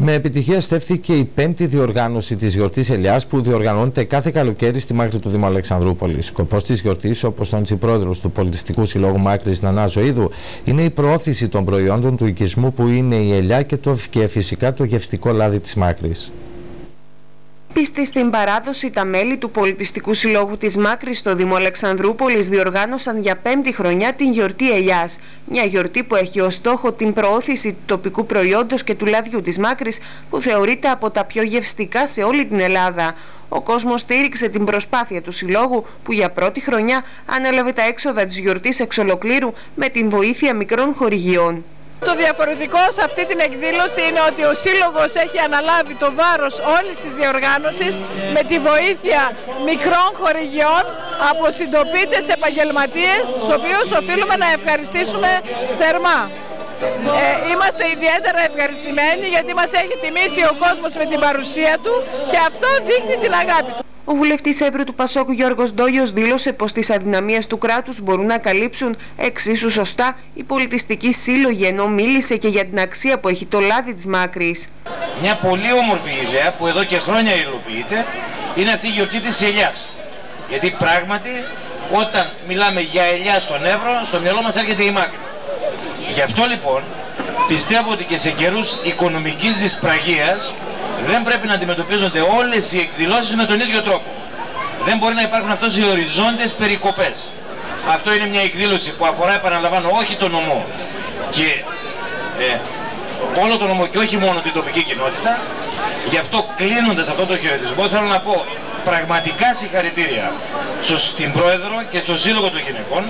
Με επιτυχία στέφθηκε η πέμπτη διοργάνωση της γιορτής Ελιάς που διοργανώνεται κάθε καλοκαίρι στη Μάκρη του Δήμου Αλεξανδρούπολης. Σκοπός της γιορτής, όπως τόνισε η πρόεδρο του Πολιτιστικού Συλλόγου Μάκρης Νανά Ζωήδου, είναι η προώθηση των προϊόντων του οικισμού που είναι η ελιά και, το, και φυσικά το γευστικό λάδι της Μάκρης. Πίστη στην παράδοση, τα μέλη του Πολιτιστικού Συλλόγου της Μάκρης στο Δήμο Αλεξανδρούπολης διοργάνωσαν για πέμπτη χρονιά την γιορτή Ελιάς. Μια γιορτή που έχει ως στόχο την προώθηση του τοπικού προϊόντος και του λαδιού της Μάκρης που θεωρείται από τα πιο γευστικά σε όλη την Ελλάδα. Ο κόσμος στήριξε την προσπάθεια του Συλλόγου που για πρώτη χρονιά ανέλαβε τα έξοδα της γιορτής εξ ολοκλήρου με την βοήθεια μικρών χορηγιών. Το διαφορετικό σε αυτή την εκδήλωση είναι ότι ο Σύλλογος έχει αναλάβει το βάρος όλης της διοργάνωσης με τη βοήθεια μικρών χορηγιών από συντοπίτες επαγγελματίες, τους οποίους οφείλουμε να ευχαριστήσουμε θερμά. Ε, είμαστε ιδιαίτερα ευχαριστημένοι γιατί μας έχει τιμήσει ο κόσμος με την παρουσία του και αυτό δείχνει την αγάπη του. Ο βουλευτής Εύρου του Πασόκου Γιώργος Ντόγιος δήλωσε πως τις αδυναμίες του κράτους μπορούν να καλύψουν εξίσου σωστά οι πολιτιστικοί σύλλογοι, ενώ μίλησε και για την αξία που έχει το λάδι της Μάκρης. Μια πολύ όμορφη ιδέα που εδώ και χρόνια υλοποιείται είναι αυτή η γιορτή της ελιάς. Γιατί πράγματι όταν μιλάμε για ελιά στον Εύρο, στο μυαλό μας έρχεται η Μάκρη. Γι' αυτό λοιπόν πιστεύω ότι και σε καιρούς οικονομικής δυσπραγίας δεν πρέπει να αντιμετωπίζονται όλες οι εκδηλώσεις με τον ίδιο τρόπο. Δεν μπορεί να υπάρχουν αυτές οι οριζόντιες περικοπές. Αυτό είναι μια εκδήλωση που αφορά, επαναλαμβάνω, όχι τον νομό και ε, όλο τον νομό και όχι μόνο την τοπική κοινότητα. Γι' αυτό κλείνοντας αυτό το χαιρετισμό θέλω να πω πραγματικά συγχαρητήρια στην Πρόεδρο και στο Σύλλογο των Γυναικών.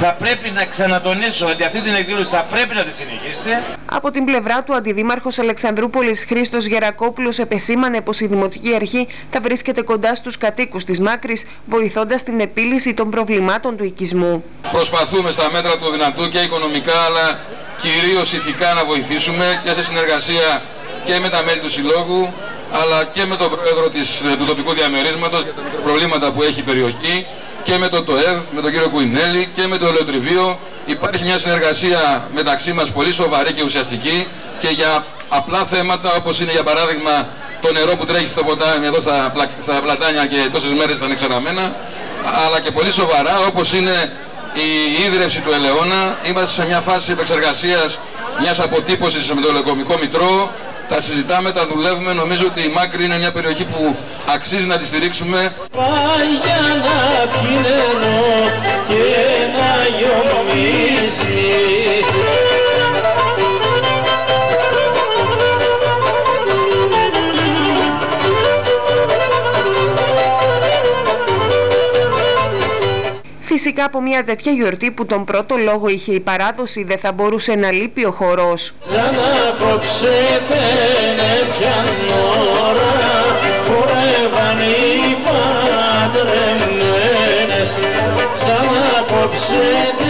Θα πρέπει να ξανατονίσω ότι αυτή την εκδήλωση θα πρέπει να τη συνεχίσετε. Από την πλευρά του, Αντιδήμαρχος Αλεξανδρούπολης Χρήστος Γερακόπουλος επεσήμανε πως η Δημοτική Αρχή θα βρίσκεται κοντά στους κατοίκους της Μάκρης, βοηθώντας την επίλυση των προβλημάτων του οικισμού. Προσπαθούμε στα μέτρα του δυνατού και οικονομικά, αλλά κυρίως ηθικά να βοηθήσουμε και σε συνεργασία και με τα μέλη του Συλλόγου αλλά και με τον πρόεδρο της, του τοπικού διαμερίσματος για τα προβλήματα που έχει η περιοχή και με το ΤΟΕΒ, με τον κύριο Κουινέλη και με το Ελαιοτριβείο. Υπάρχει μια συνεργασία μεταξύ μας πολύ σοβαρή και ουσιαστική και για απλά θέματα όπως είναι για παράδειγμα το νερό που τρέχει στο ποτάμι εδώ στα, στα πλατάνια και τόσες μέρες ήταν εξαραμένα αλλά και πολύ σοβαρά όπως είναι η ίδρυυση του ελαιώνα. Είμαστε σε μια φάση επεξεργασίας μιας αποτύπωσης με το λεκομικό μητρό τα συζητάμε, τα δουλεύουμε. Νομίζω ότι η Μάκρη είναι μια περιοχή που αξίζει να τη στηρίξουμε. Πάει για να πιει νερό και Φυσικά από μια τέτοια γιορτή που τον πρώτο λόγο είχε η παράδοση δεν θα μπορούσε να λείπει ο χορός. Σαν απόψε